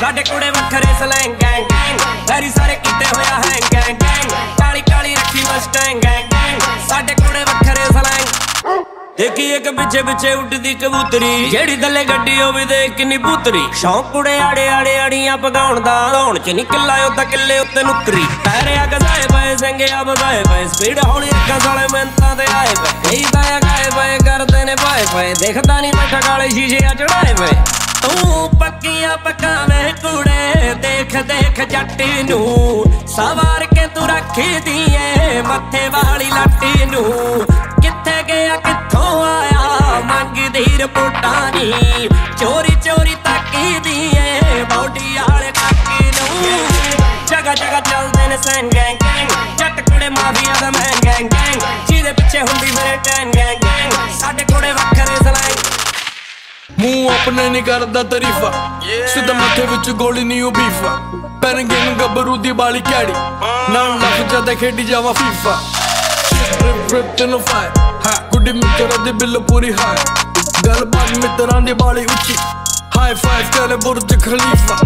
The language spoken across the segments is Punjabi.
ਸਾਡੇ ਕੁੜੇ ਵੱਖਰੇ ਸਲੈਂਗ ਗੈਂਗ ਵੈਰੀ ਸਾਰੇ ਕੀਤੇ ਹੋਇਆ ਹੈਂਗ ਗੈਂਗ ਗੈਂਗ ਕਾਲੀ ਕਾਲੀ ਰੱਖੀ ਮਸਟੈਂਗ ਗੈਂਗ ਗੈਂਗ ਸਾਡੇ ਕੁੜੇ ਵੱਖਰੇ ਸਲੈਂਗ ਦੇਖੀ ਇੱਕ ਪਿੱਛੇ ਪਿੱਛੇ ਉੱਡਦੀ ਕਬੂਤਰੀ। ਜਿਹੜੀ ਥੱਲੇ ਗੱਡੀ ਹੋਵੇ ਦੇਖ ਕਿੰਨੀ ਬੂਤਰੀ ਸ਼ੌਂਕ ਕੁੜੇ ਆੜੇ ਆੜੇ ਆੜੀਆਂ ਪਗਾਉਣ ਦਾ ਧੌਣ ਚ ਨਹੀਂ ਕਿੱਲਾ ਉੱਤਾ ਕਿੱਲੇ ਉੱਤੇ ਨੁਕਰੀ ਪੈਰਿਆ ਗਜ਼ਾਏ ਪਏ, ਸੰਗੇ ਆ ਬਜ਼ਾਏ ਪਏ। ਸਪੀਡ ਹੌਲੀ ਅੱਖਾਂ ਸਾਲੇ ਮਿੰਤਾਂ ਤੇ ਆਏ ਪਏ। ਕਈ ਤਾਂ ਗਾਏ ਪਏ, ਕਰਦੇ ਨੇ ਪਾਏ ਪਏ। ਦੇਖਦਾ ਨਹੀਂ ਬੈਠਾ ਕਾਲੇ ਸ਼ੀਸ਼ੇ ਆ ਚੜਾਏ ਪਏ। ਤੂੰ ਪੱਕੀਆਂ ਪਕਾਵੇਂ ਕੁੜੇ, ਦੇਖ ਦੇਖ ਜੱਟ ਨੂੰ। ਸਵਾਰ ਕੇ ਤੂੰ ਰੱਖੀ ਦੀਏ ਮੱਥੇ ਵਾਲੀ ਲੱਟੀ ਨੂੰ। ਕਿੱਥੇ ਗਿਆ, ਕਿੱਥੋਂ ਆਇਆ, ਮੰਗਦੀ ਰਿਪੋਰਟਾਂ ਨੀ। ਚੋਰੀ ਚੋਰੀ ਤਾਕੀ ਦੀਏ ਬੌਡੀ ਵਾਲੇ ਕਾਕੀ ਨੂੰ। ਜਗਾ ਜਗਾ ਚੱਲਦੇ ਨੇ ਸੈਨ ਗੈਂਗ ਜੱਟ ਕੁੜੇ ਮਾਫੀਆ ਦਾ ਮੈਂ, ਗੈਂਗ ਜਿਹਦੇ ਪਿੱਛੇ ਹੁੰਦੀ ਮੇਰੇ ਟੈਨ ਗੈਂਗ ਸਾਡੇ ਕੁੜੇ ਵੱਖਰੇ ਸਲਾਈ ਮੂੰਹ ਆਪਣੇ ਨਹੀਂ ਕਰਦਾ ਤਾਰੀਫਾ। ਸਿੱਧਾ ਮੱਥੇ ਵਿੱਚ ਗੋਲੀ ਨਹੀਂ ਉਹ ਬੀਫਾ। ਪੈਰੰਗੇ ਨੂੰ ਗੱਭਰੂ ਦੀ ਬਾਲੀ ਕੈੜੀ ਨਾ ਲੱਗ ਜਦ ਖੇਡੀ ਜਾਵਾ ਫੀਫਾ ਰਿਪ ਰਿਪ ਤੈਨੂੰ ਫਾਇਰ ਹਾਂ ਕੁੜੀ ਮਿੱਤਰਾਂ ਦੀ ਬਿੱਲ ਪੂਰੀ ਹਾਈ ਗੱਲਬਾਤ ਮਿੱਤਰਾਂ ਦੀ ਬਾਲੀ ਉੱਚੀ। ਹਾਈ ਫਾਈਵ ਕਰੇ ਬੁਰਜ ਖਲੀਫਾ।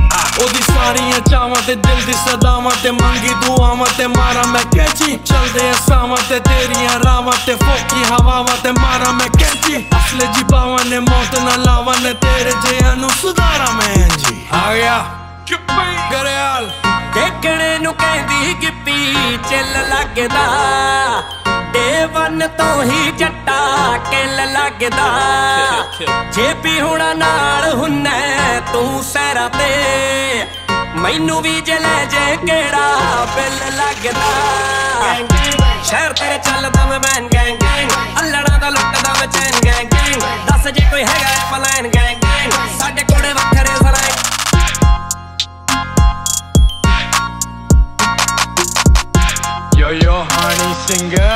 ਉਹਦੀ ਸਾਰੀਆਂ ਚਾਵਾਂ ਤੇ ਦਿਲ ਦੀ ਸਦਾਵਾਂ ਤੇ ਮੰਗੀ ਦੁਆਵਾਂ ਤੇ ਮਾਰਾਂ ਮੈਂ ਕੈਚੀ। ਚਲਦੇ ਆ ਸਾਵਾਂ ਤੇ ਤੇਰੀਆਂ ਰਾਵਾਂ ਤੇ ਫੋਕੀ ਹਵਾਵਾਂ ਤੇ ਮਾਰਾਂ ਮੈਂ ਕੈਚੀ। ਅਸਲੇ ਜੀ ਬਾਵਾਂ ਨੇ ਮੌਤ ਨਾ ਲਾਵਾਂ, ਨੇ ਤੇਰੇ ਜਿਆਂ ਨੂੰ ਸੁਧਾਰਾਂ ਮੈਂ ਜੀ। ਆ ਗਿਆ। ਚੁੱਪੀ ਕਰਿਆਲ ਦੇਖਣੇ ਨੂੰ ਕਹਿੰਦੀ ਗਿੱਪੀ, ਚੱਲ ਲੱਗਦਾ। ਡੇ ਤੋਂ ਹੀ ਜੱਟਾ ਕਿੱਲ ਲੱਗਦਾ। ਜੇ ਵੀ ਹੁਣਾ ਨਾਲ ਹੁੰਨੈ, ਤੂੰ ਸਹਿਰਾ ਤੇ। ਮੈਨੂੰ ਵੀ ਜੇ ਲੈ ਜੇ ਕਿਹੜਾ ਬਿੱਲ ਲੱਗਦਾ। ਸ਼ਹਿਰ ਤੇਰੇ ਚੱਲਦਾ ਮੈਂ ਮੈਨ ਗੈਂਗ। ਗੈਂਗ ਅੱਲੜਾ ਦਾ ਲੁੱਟਦਾ ਮੈਂ ਚੈਨ ਗੈਂਗ ਗੈਂਗ। ਦੱਸ ਜੇ ਕੋਈ ਹੈਗਾ ਪਲਾਨ ਗੈਂਗ। ਗੈਂਗ ਸਾਡੇ ਕੋੜੇ ਵੱਖਰੇ ਸਲਾਈ Yo yo, honey singer